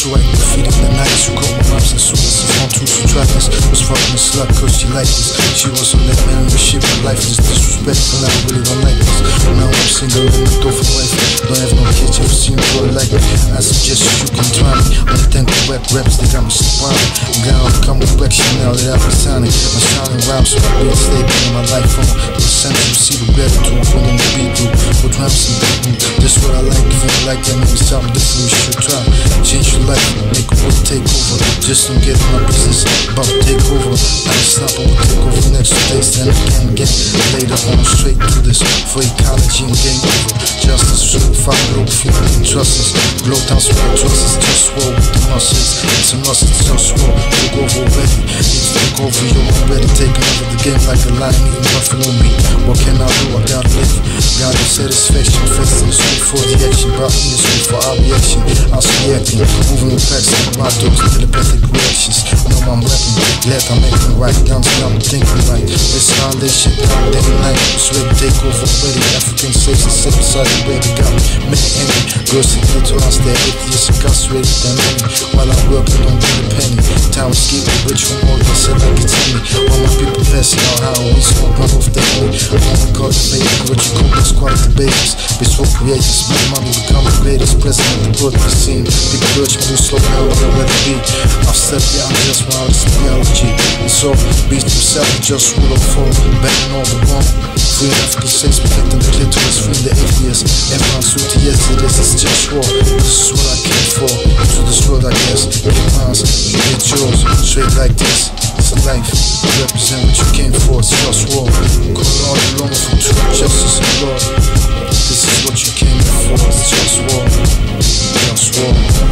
So I defeated the nights who caught my raps as soon as I found two two trackers Was fucking a slut cause she liked this She was on that man with shit, my life is disrespectful I really don't like this Now I'm single and I'm for life. Don't have no kids, ever seen a boy like me? I suggest you can try me. Only thank the web raps, they got me surrounded all come with back now that I've been signing. My shining rhymes, so I be a staple in my life. From the center see the gratitude when in the beat group With raps and like, that maybe something different you should try Change your life, make a world take over Just don't get my business, about to take over I can stop it, will take over next two days Then again, again, later on straight through this. For ecology and game over. Justice, certified, global feeling and trust us. Blow down sweat, trust us, just swell with the muscles. It's a must, it's just swell, take over already. Need to take over, you're already taking over the game like a lion eating buffalo meat. What can I do? Satisfaction in the street for the action, brought in the street for our reaction. I was reacting, moving with like my dogs, telepathic reactions. Know I'm rapping, glad I'm making right Guns, I'm thinking right. It's all this shit, I'm and night. It's ready take over already African slaves and beside the baby Got me, many envy Girls get to us, they're atheists Incarcerated, than many. While I'm working, don't get a penny. Time escaping, rich from all the said I can tell me. All my people passing out how the babies Be so creators, make money become the greatest President the good we seen down what I'd rather be I've said yeah, I'm just wild, it's theology And so, beast himself, just rule of fall Banging all the wrong Free African slaves, protecting the clitoris, free the atheists Everyone suit yes it is, it's just war. This is what I came for, to this world I guess. Get mine, you get yours, straight like this A life, represent what you came for, it's just war. Call all along for truth, justice and law. This is what you came for, it's just war. Just war